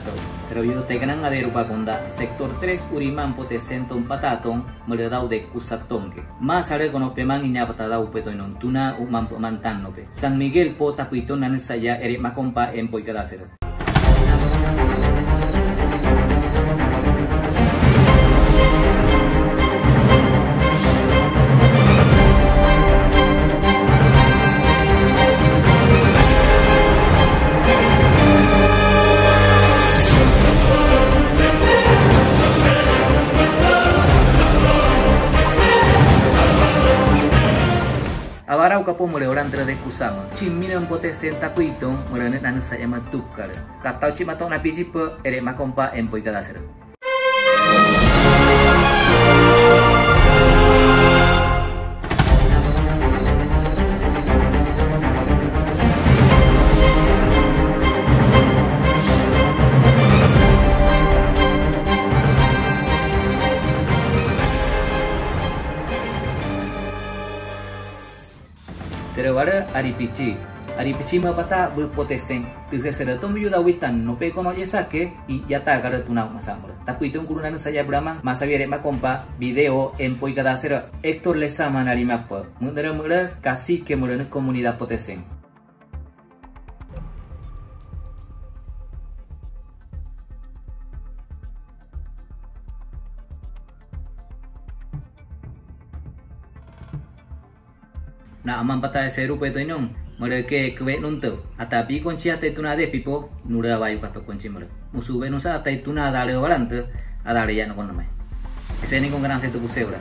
que bromeato. Pero yo te ganan a derupa conda. Sector 3 Uriman pote sento un pataton, meledau de kusatonke. Más are con opeman inya patada upeto inon tuna uman mantan nope. San Miguel po tapuito nan saya eri makompa en poikadasero. Arauca mulai antara de kusama. Cimina empote senta kuiton mulai nana saya matukar. Katau cimatong napi jipe erek makompa empoi kalasera. Serawara aripichi. Aripichi mapata berpotensi. Tuse seratum yuda witan no pe kono yesake y yata gara tunau masamura. Taku itu kurunan saya beramang masa biare makompa video empoi kada sera Hector Lesama narimapa. Mundara mura kasih ke mura komunidad potensi. Na aman pata seru pe to inong mare ke kwe nunto ata pi konchi ate tuna de pipo nura bayu kato konchi mare musu be nusa ata tuna dale balante adale ya no con namai ese ni con gran se tu pusebra